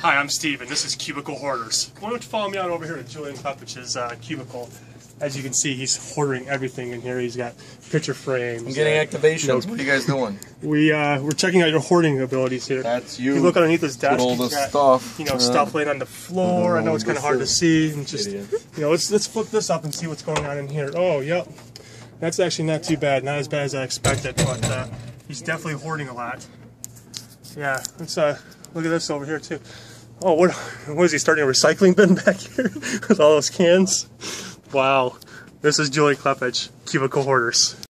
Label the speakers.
Speaker 1: Hi, I'm Steve, and this is Cubicle Hoarders. Why don't you follow me out over here to Julian Klepich's uh, cubicle? As you can see, he's hoarding everything in here. He's got picture frames.
Speaker 2: I'm getting
Speaker 1: uh,
Speaker 2: activations. What are you guys doing?
Speaker 1: We uh, we're checking out your hoarding abilities here.
Speaker 2: That's
Speaker 1: If
Speaker 2: you.
Speaker 1: you look underneath this desk,
Speaker 2: all
Speaker 1: you've
Speaker 2: the
Speaker 1: got,
Speaker 2: stuff.
Speaker 1: you know,
Speaker 2: uh,
Speaker 1: stuff laying on the floor. I know it's kind of hard to see. And just,
Speaker 2: Idiot.
Speaker 1: you know, let's let's flip this up and see what's going on in here. Oh, yep, that's actually not too bad. Not as bad as I expected, but uh, he's definitely hoarding a lot. Yeah, let's uh, look at this over here too. Oh, what what is he starting a recycling bin back here with all those cans? Wow, this is Julie Klepich, Cubicle Hoarders.